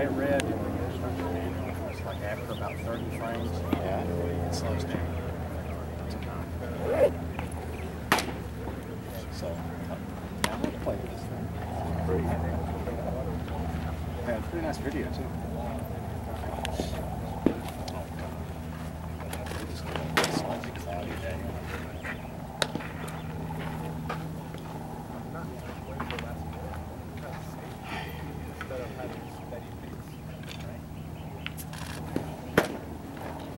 it red, it it's like after about 30 frames, yeah. it slows down. So, uh, I'm gonna play with this thing. Pretty. Yeah, pretty nice video, too.